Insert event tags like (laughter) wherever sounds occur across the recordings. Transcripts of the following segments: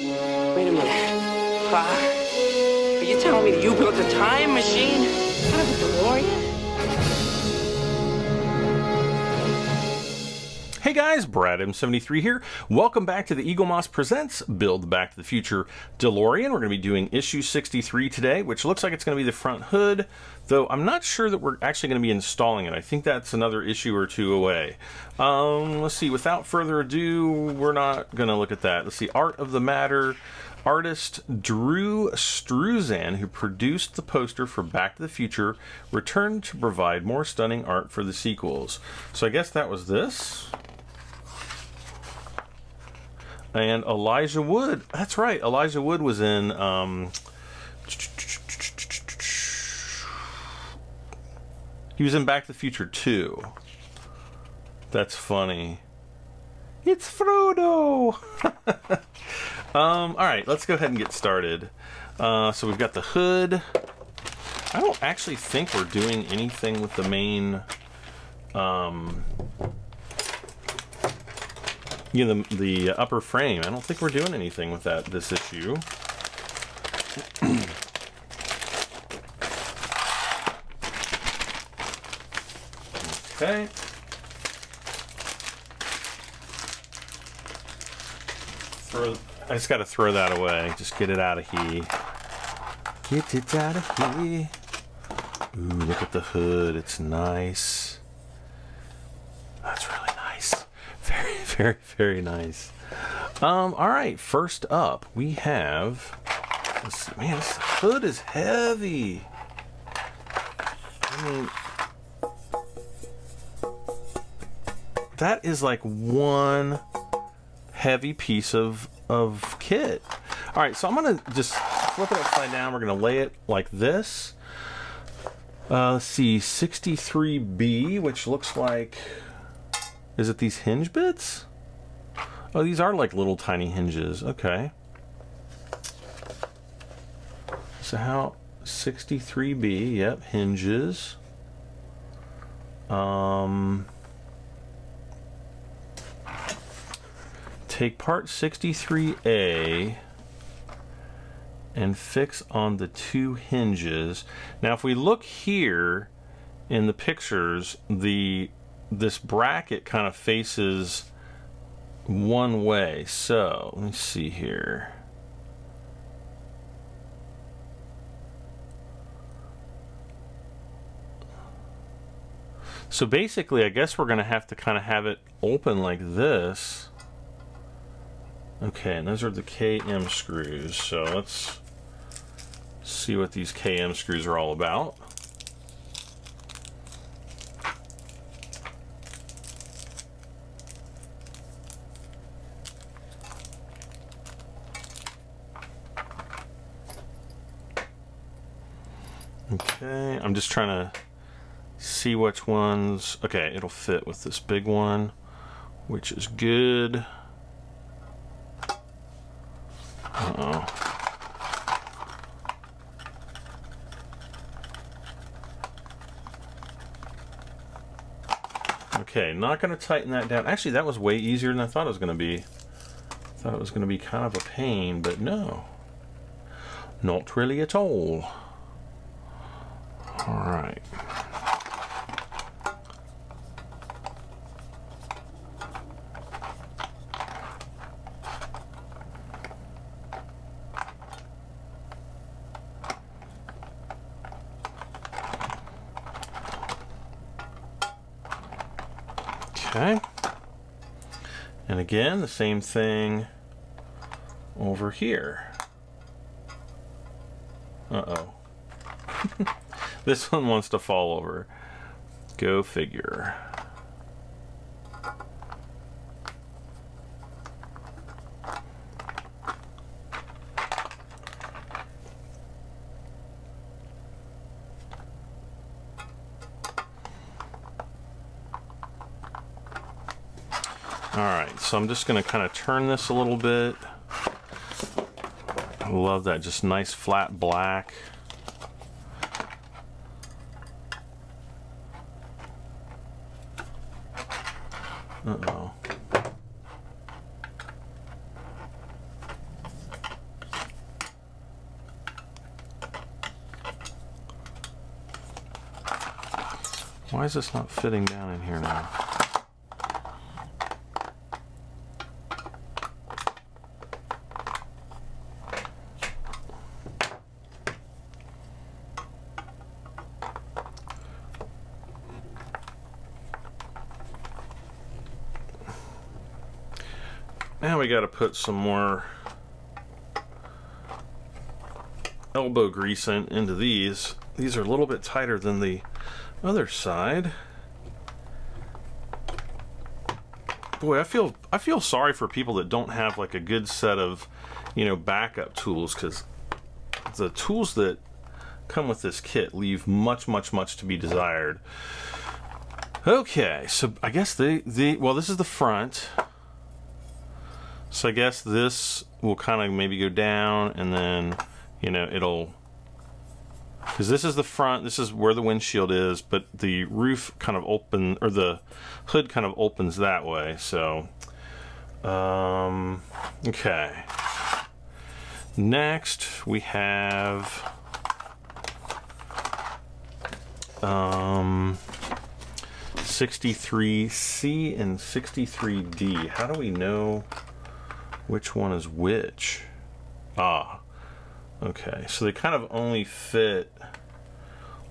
Wait a minute. Uh, are you telling me that you built a time machine out of a DeLorean? Hey guys, Brad M73 here. Welcome back to the Eaglemoss Presents Build Back to the Future DeLorean. We're going to be doing issue 63 today, which looks like it's going to be the front hood, though I'm not sure that we're actually going to be installing it. I think that's another issue or two away. Um, let's see, without further ado, we're not going to look at that. Let's see, Art of the Matter. Artist Drew Struzan, who produced the poster for Back to the Future, returned to provide more stunning art for the sequels. So I guess that was this and Elijah Wood. That's right, Elijah Wood was in. Um, he was in Back to the Future 2. That's funny. It's Frodo! (laughs) um, Alright, let's go ahead and get started. Uh, so we've got the hood. I don't actually think we're doing anything with the main um, you know, the, the upper frame. I don't think we're doing anything with that this issue. okay. Throw, I just got to throw that away. Just get it out of here. Get it out of here. Ooh, look at the hood. It's nice. That's really nice. Very, very, nice. Um, all right, first up, we have. See, man, this hood is heavy. I mean, that is like one heavy piece of of kit. All right, so I'm gonna just flip it upside down. We're gonna lay it like this. Uh, let's see, 63B, which looks like is it these hinge bits? Oh, these are like little tiny hinges. Okay. So how 63B, yep, hinges. Um take part 63A and fix on the two hinges. Now if we look here in the pictures, the this bracket kind of faces one way. So let me see here. So basically, I guess we're going to have to kind of have it open like this. Okay, and those are the KM screws. So let's see what these KM screws are all about. Okay, I'm just trying to see which ones. Okay, it'll fit with this big one, which is good. Uh oh. Okay, not going to tighten that down. Actually, that was way easier than I thought it was going to be. I thought it was going to be kind of a pain, but no. Not really at all. All right. Okay. And again, the same thing over here. Uh-oh. (laughs) This one wants to fall over. Go figure. So I'm just gonna kind of turn this a little bit. I love that, just nice flat black. Uh-oh. Why is this not fitting down in here now? Got to put some more elbow grease in, into these. These are a little bit tighter than the other side. Boy, I feel I feel sorry for people that don't have like a good set of, you know, backup tools because the tools that come with this kit leave much, much, much to be desired. Okay, so I guess the the well, this is the front. So I guess this will kind of maybe go down and then, you know, it'll, because this is the front, this is where the windshield is, but the roof kind of open, or the hood kind of opens that way. So, um, okay. Next we have, um, 63C and 63D. How do we know which one is which? Ah, okay. So they kind of only fit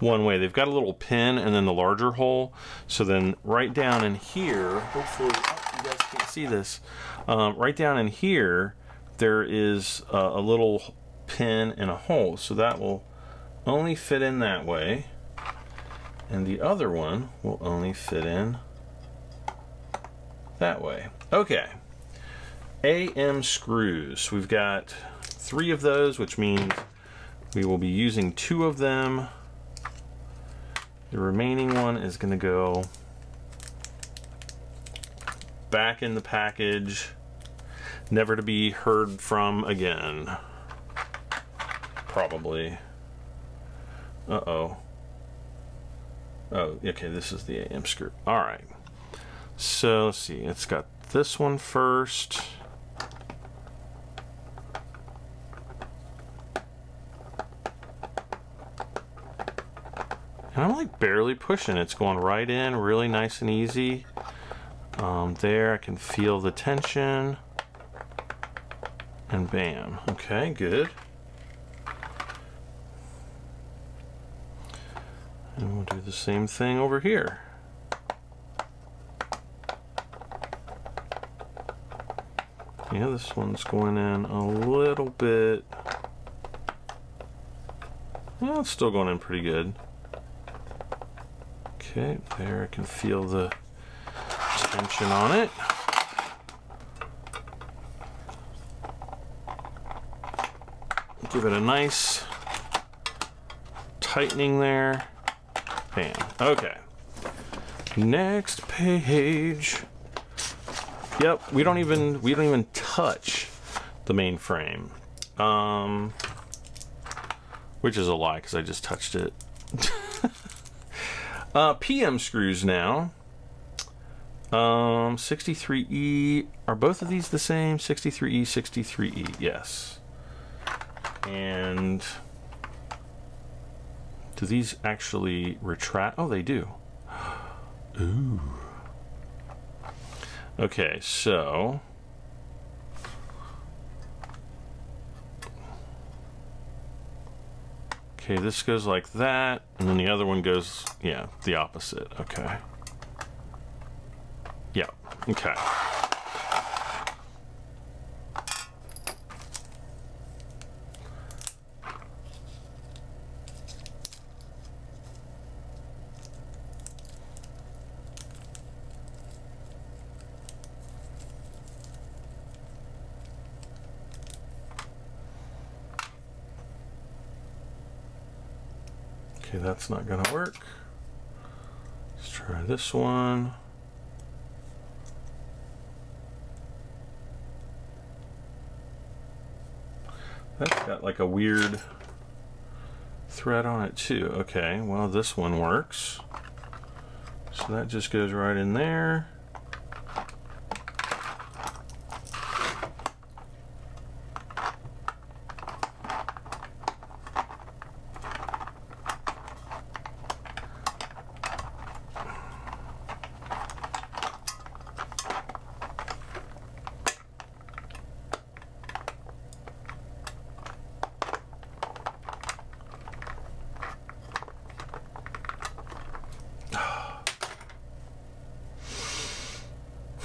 one way. They've got a little pin and then the larger hole. So then right down in here, hopefully oh, you guys can't see this, um, right down in here, there is a, a little pin and a hole. So that will only fit in that way. And the other one will only fit in that way. Okay. AM screws. We've got three of those, which means we will be using two of them. The remaining one is going to go back in the package, never to be heard from again. Probably. Uh-oh. Oh, okay, this is the AM screw. All right. So, let's see. It's got this one first. Like barely pushing. It's going right in, really nice and easy. Um, there, I can feel the tension. And bam. Okay, good. And we'll do the same thing over here. Yeah, this one's going in a little bit. Yeah, it's still going in pretty good. Okay, there I can feel the tension on it. Give it a nice tightening there. Bam. Okay. Next page. Yep, we don't even we don't even touch the main frame. Um which is a lie because I just touched it. (laughs) Uh, PM screws now. Um, 63E. Are both of these the same? 63E, 63E. Yes. And do these actually retract? Oh, they do. (gasps) Ooh. Okay, so Okay, this goes like that, and then the other one goes, yeah, the opposite. Okay. Yeah, okay. Okay, that's not gonna work. Let's try this one. That's got like a weird thread on it too. Okay, well this one works. So that just goes right in there.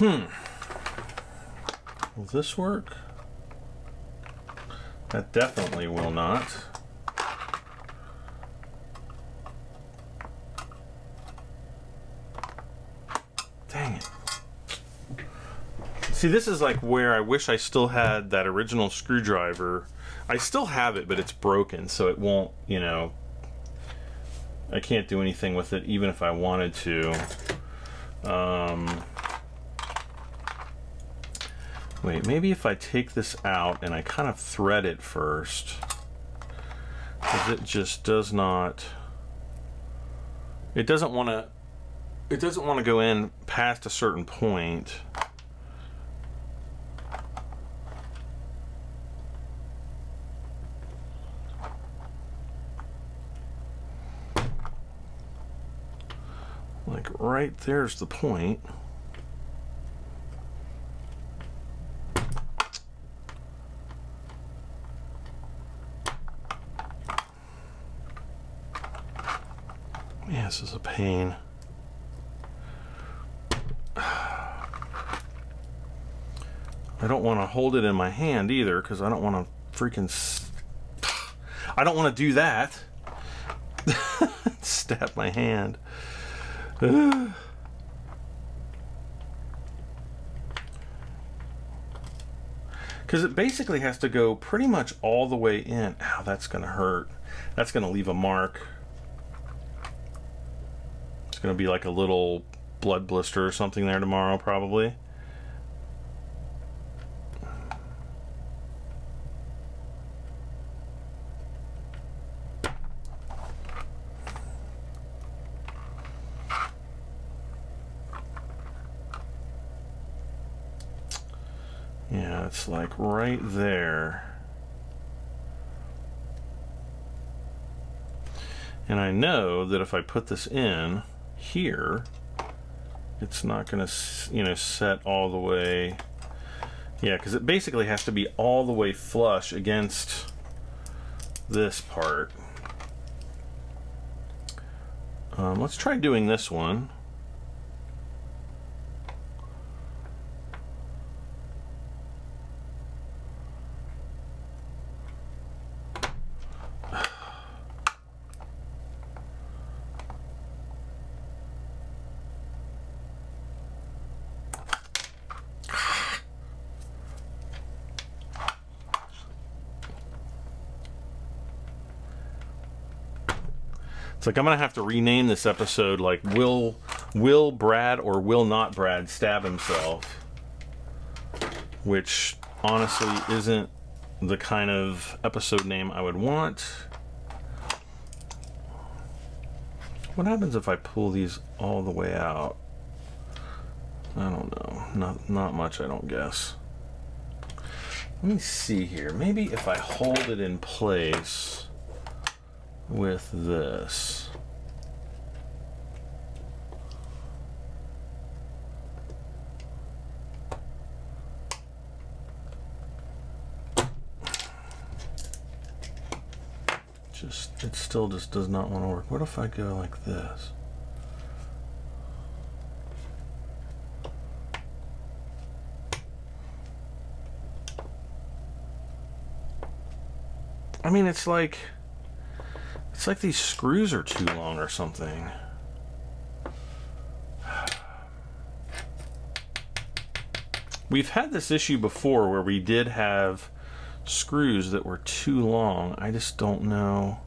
Hmm. Will this work? That definitely will not. Dang it. See, this is like where I wish I still had that original screwdriver. I still have it, but it's broken, so it won't, you know, I can't do anything with it even if I wanted to. Um, wait, maybe if I take this out and I kind of thread it first, because it just does not, it doesn't want to, it doesn't want to go in past a certain point. Like right there's the point. Man, this is a pain. I don't want to hold it in my hand either because I don't want to freaking. I don't want to do that. (laughs) Stab my hand. (sighs) Because it basically has to go pretty much all the way in. Ow, that's going to hurt. That's going to leave a mark. Going to be like a little blood blister or something there tomorrow, probably. Yeah, it's like right there. And I know that if I put this in here, it's not going to, you know, set all the way. Yeah, because it basically has to be all the way flush against this part. Um, let's try doing this one. Like I'm gonna have to rename this episode like will will Brad or will not Brad stab himself, which honestly isn't the kind of episode name I would want. What happens if I pull these all the way out? I don't know. Not not much, I don't guess. Let me see here. Maybe if I hold it in place with this. Just, it still just does not want to work. What if I go like this? I mean, it's like, it's like these screws are too long or something. (sighs) We've had this issue before where we did have screws that were too long. I just don't know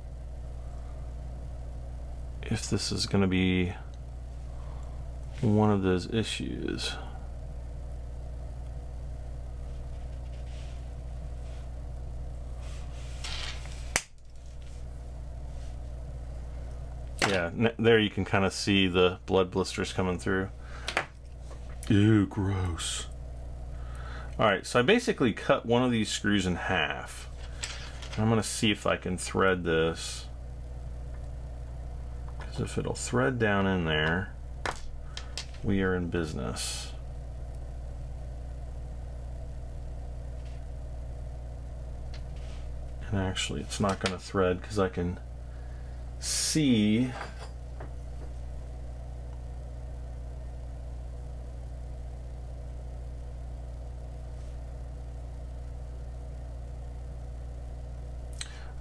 if this is going to be one of those issues. There you can kind of see the blood blisters coming through. Ew, gross. Alright, so I basically cut one of these screws in half. I'm going to see if I can thread this. Because if it'll thread down in there, we are in business. And actually, it's not going to thread because I can see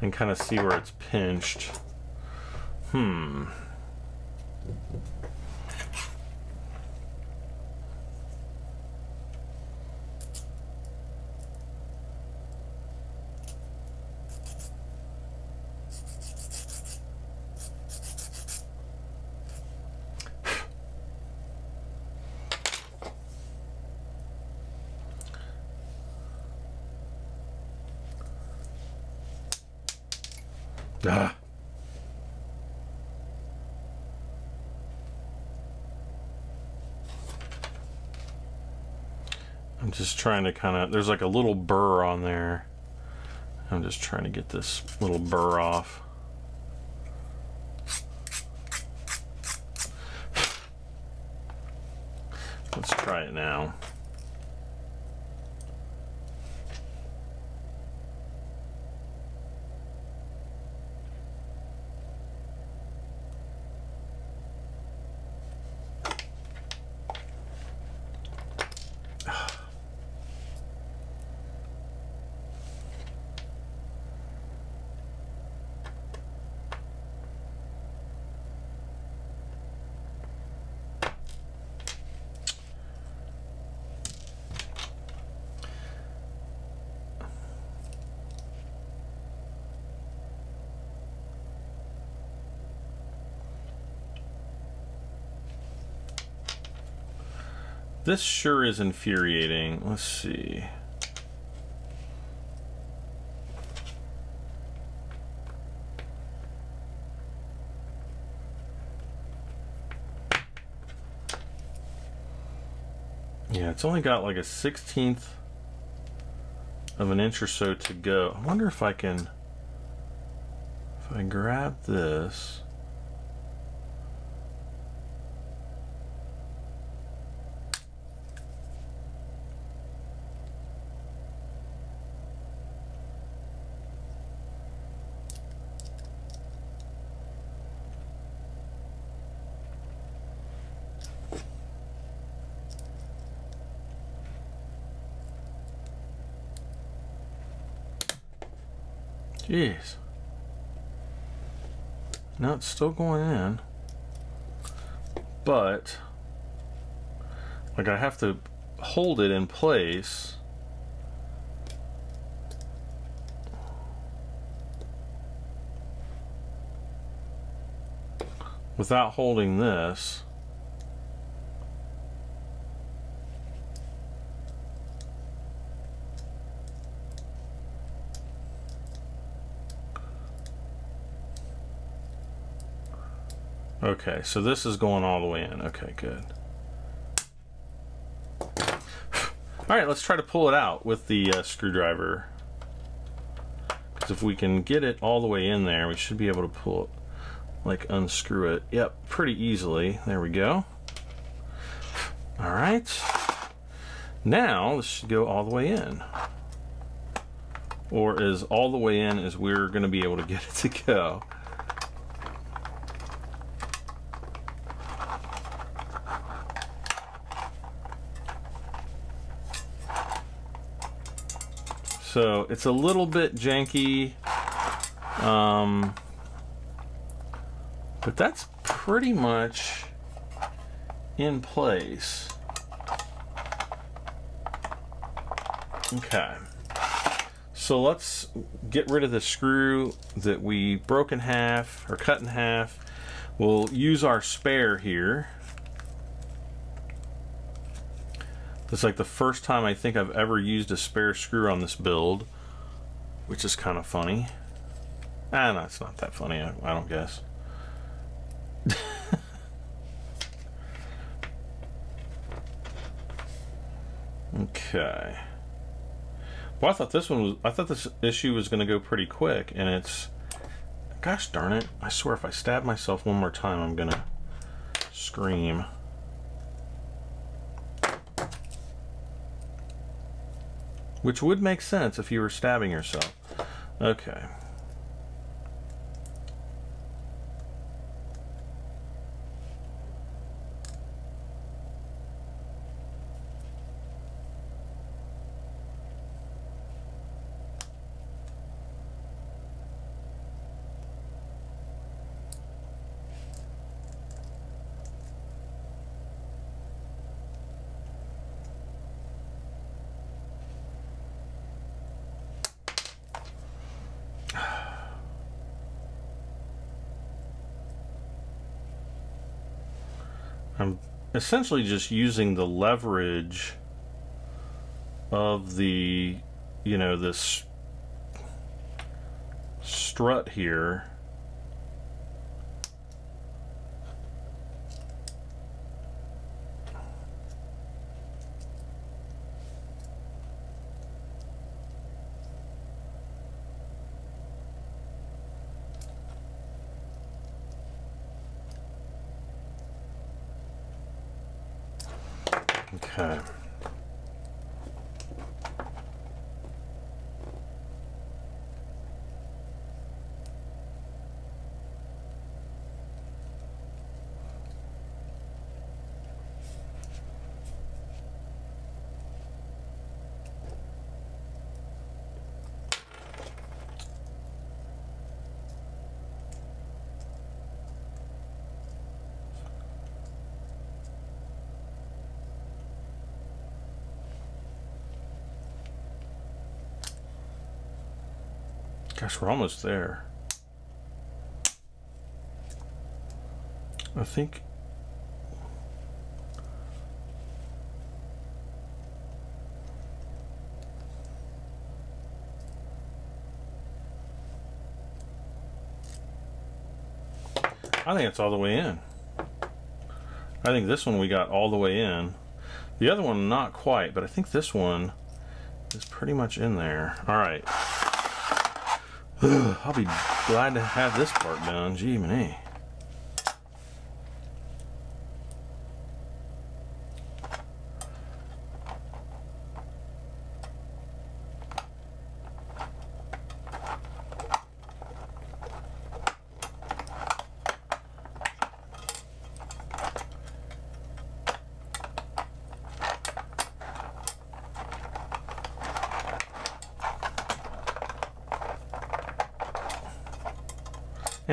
and kind of see where it's pinched. Hmm. Ah. I'm just trying to kind of, there's like a little burr on there. I'm just trying to get this little burr off. Let's try it now. This sure is infuriating. Let's see. Yeah, it's only got like a 16th of an inch or so to go. I wonder if I can, if I grab this. Jeez. Now it's still going in. But, like I have to hold it in place. Without holding this. Okay, so this is going all the way in. Okay, good. (sighs) All right, let's try to pull it out with the uh, screwdriver. Because if we can get it all the way in there, we should be able to pull it, like unscrew it. Yep, pretty easily. There we go. All right. Now, this should go all the way in. Or as all the way in as we're going to be able to get it to go. So it's a little bit janky, um, but that's pretty much in place. Okay. So let's get rid of the screw that we broke in half or cut in half. We'll use our spare here. It's like the first time I think I've ever used a spare screw on this build, which is kind of funny. Ah, it's not that funny, I, I don't guess. (laughs) okay. Well, I thought this one was, I thought this issue was going to go pretty quick, and it's, gosh darn it, I swear if I stab myself one more time, I'm going to scream. Which would make sense if you were stabbing yourself. Okay. I'm essentially just using the leverage of the, you know, this strut here. Okay. Gosh, we're almost there. I think. I think it's all the way in. I think this one we got all the way in. The other one not quite, but I think this one is pretty much in there. All right. I'll be glad to have this part done. Gee, me.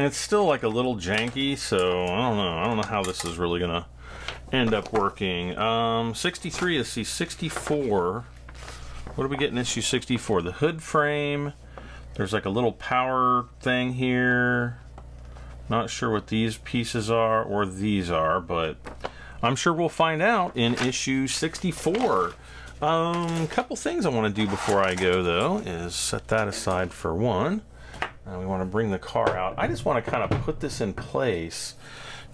It's still like a little janky, so I don't know. I don't know how this is really gonna end up working. Um, 63 is see 64. What do we get in issue 64? The hood frame. There's like a little power thing here. Not sure what these pieces are or these are, but I'm sure we'll find out in issue 64. Um, couple things I want to do before I go though is set that aside for one. And we want to bring the car out. I just want to kind of put this in place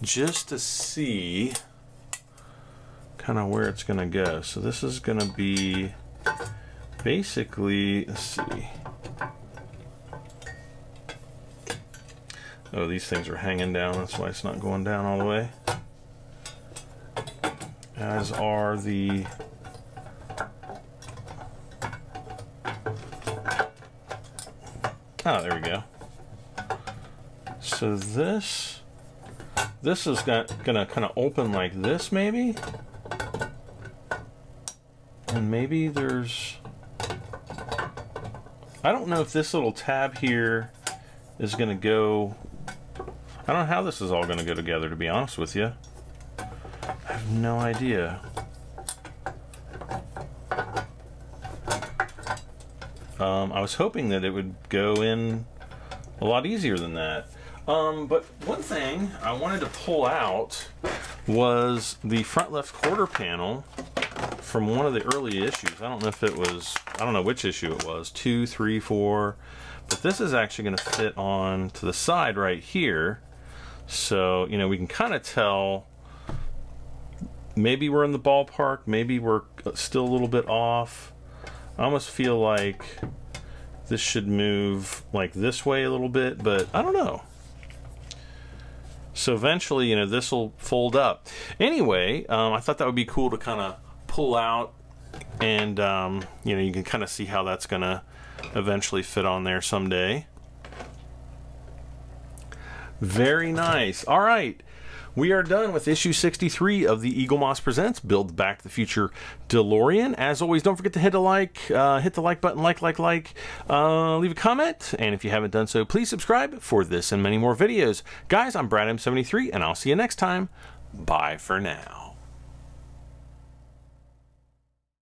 just to see kind of where it's going to go. So this is going to be basically, let's see. Oh, these things are hanging down. That's why it's not going down all the way. As are the Oh, there we go. So this, this is gonna kind of open like this maybe. And maybe there's, I don't know if this little tab here is gonna go, I don't know how this is all gonna go together to be honest with you. I have no idea. Um, I was hoping that it would go in a lot easier than that. Um, but one thing I wanted to pull out was the front left quarter panel from one of the early issues. I don't know if it was, I don't know which issue it was, two, three, four, but this is actually going to fit on to the side right here. So, you know, we can kind of tell maybe we're in the ballpark, maybe we're still a little bit off. I almost feel like this should move like this way a little bit, but I don't know. So eventually, you know, this will fold up. Anyway, um, I thought that would be cool to kind of pull out and, um, you know, you can kind of see how that's going to eventually fit on there someday. Very nice. All right. We are done with issue 63 of the Eaglemoss Presents Build Back the Future DeLorean. As always, don't forget to hit a like, uh, hit the like button, like, like, like, uh, leave a comment, and if you haven't done so, please subscribe for this and many more videos. Guys, I'm Brad M73, and I'll see you next time. Bye for now.